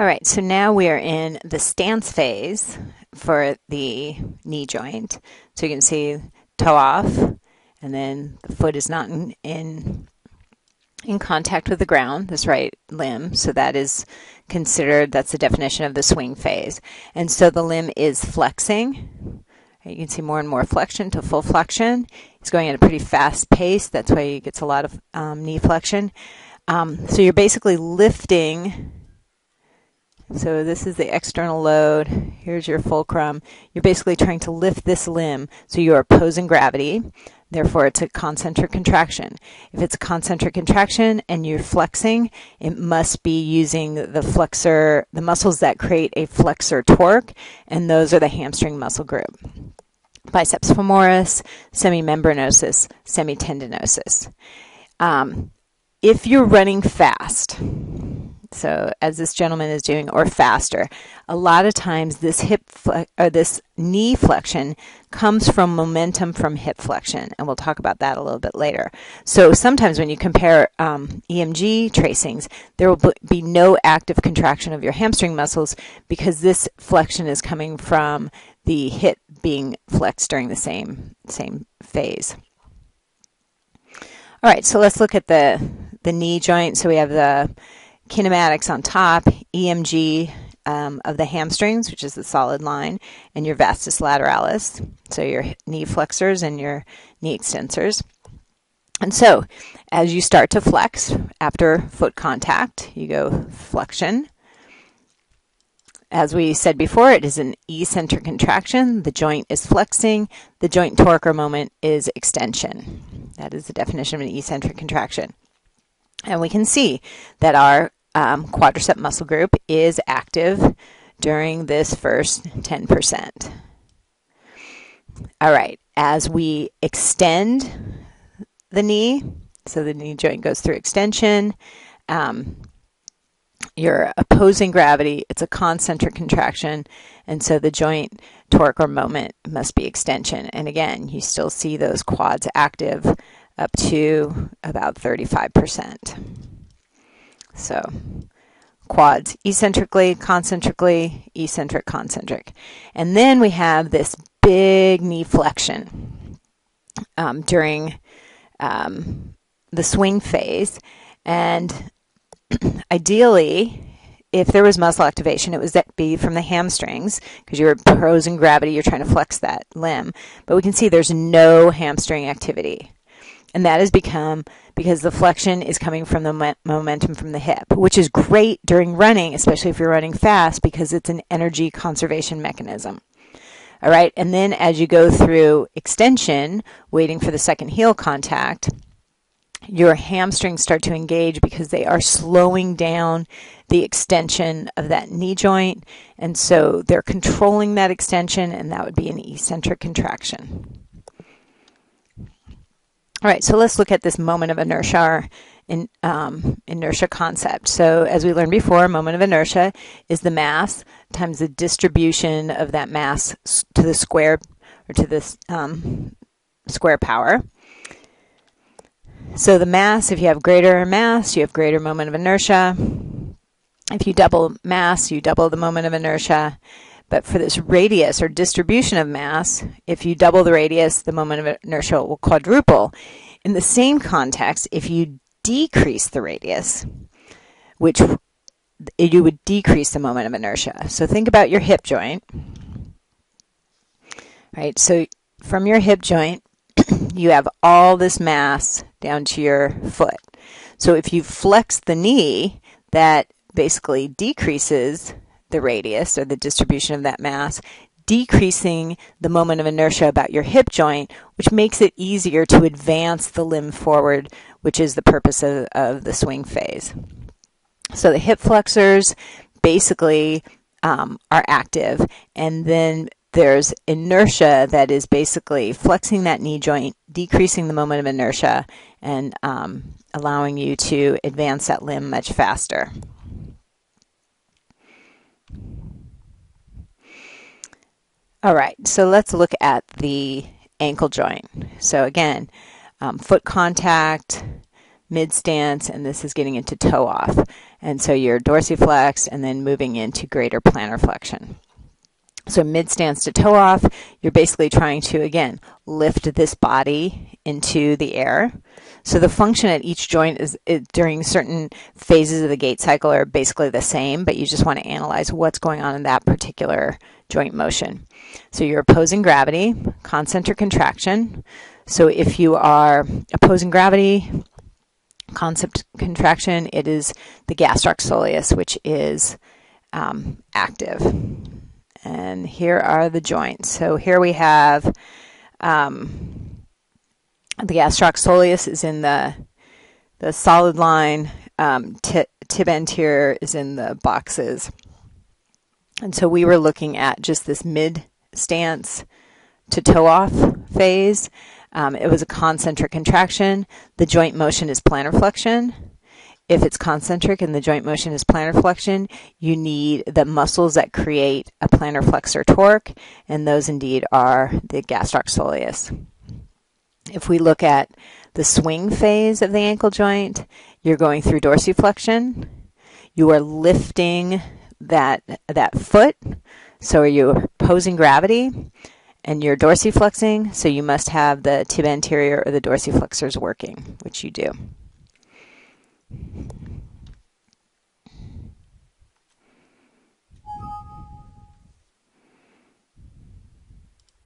All right, so now we are in the stance phase for the knee joint. So you can see toe off, and then the foot is not in, in, in contact with the ground, this right limb. So that is considered, that's the definition of the swing phase. And so the limb is flexing. You can see more and more flexion to full flexion. It's going at a pretty fast pace. That's why he gets a lot of um, knee flexion. Um, so you're basically lifting. So this is the external load. Here's your fulcrum. You're basically trying to lift this limb. So you are opposing gravity. Therefore, it's a concentric contraction. If it's a concentric contraction and you're flexing, it must be using the flexor, the muscles that create a flexor torque, and those are the hamstring muscle group. Biceps femoris, semimembranosus, semitendinosus. Um, if you're running fast, so as this gentleman is doing, or faster. A lot of times, this hip or this knee flexion comes from momentum from hip flexion, and we'll talk about that a little bit later. So sometimes, when you compare um, EMG tracings, there will be no active contraction of your hamstring muscles because this flexion is coming from the hip being flexed during the same same phase. All right, so let's look at the the knee joint. So we have the kinematics on top, EMG um, of the hamstrings, which is the solid line, and your vastus lateralis, so your knee flexors and your knee extensors. And so, as you start to flex after foot contact, you go flexion. As we said before, it is an eccentric contraction. The joint is flexing. The joint torque or moment is extension. That is the definition of an eccentric contraction. And we can see that our um, quadricep muscle group is active during this first 10%. All right, as we extend the knee, so the knee joint goes through extension, um, you're opposing gravity, it's a concentric contraction, and so the joint torque or moment must be extension. And again, you still see those quads active up to about 35%. So quads eccentrically, concentrically, eccentric, concentric. And then we have this big knee flexion um, during um, the swing phase. And ideally, if there was muscle activation, it was that be from the hamstrings because you're opposing gravity, you're trying to flex that limb. But we can see there's no hamstring activity. And that has become because the flexion is coming from the momentum from the hip, which is great during running, especially if you're running fast because it's an energy conservation mechanism. All right. And then as you go through extension, waiting for the second heel contact, your hamstrings start to engage because they are slowing down the extension of that knee joint. And so they're controlling that extension, and that would be an eccentric contraction. All right, so let's look at this moment of inertia in, um, inertia concept. So as we learned before, moment of inertia is the mass times the distribution of that mass to the square or to this um, square power. So the mass, if you have greater mass, you have greater moment of inertia. If you double mass, you double the moment of inertia. But for this radius or distribution of mass, if you double the radius, the moment of inertia will quadruple. In the same context, if you decrease the radius, which you would decrease the moment of inertia. So think about your hip joint. Right? So from your hip joint, you have all this mass down to your foot. So if you flex the knee, that basically decreases the radius or the distribution of that mass, decreasing the moment of inertia about your hip joint, which makes it easier to advance the limb forward, which is the purpose of, of the swing phase. So the hip flexors basically um, are active, and then there's inertia that is basically flexing that knee joint, decreasing the moment of inertia, and um, allowing you to advance that limb much faster. All right, so let's look at the ankle joint. So again, um, foot contact, mid stance, and this is getting into toe off. And so you're dorsiflexed and then moving into greater plantar flexion. So mid stance to toe off, you're basically trying to, again, lift this body into the air. So the function at each joint is it, during certain phases of the gait cycle are basically the same, but you just want to analyze what's going on in that particular joint motion. So you're opposing gravity, concentric contraction. So if you are opposing gravity, concentric contraction, it is the gastroc soleus, which is um, active. And here are the joints. So here we have um, the gastroc soleus is in the the solid line. Um, t- tib anterior is in the boxes. And so we were looking at just this mid stance to toe off phase. Um, it was a concentric contraction. The joint motion is plantar flexion. If it's concentric and the joint motion is plantar flexion, you need the muscles that create a plantar flexor torque, and those indeed are the gastroc soleus. If we look at the swing phase of the ankle joint, you're going through dorsiflexion. You are lifting that that foot. So you're you opposing gravity? And you're dorsiflexing, so you must have the tib anterior or the dorsiflexors working, which you do.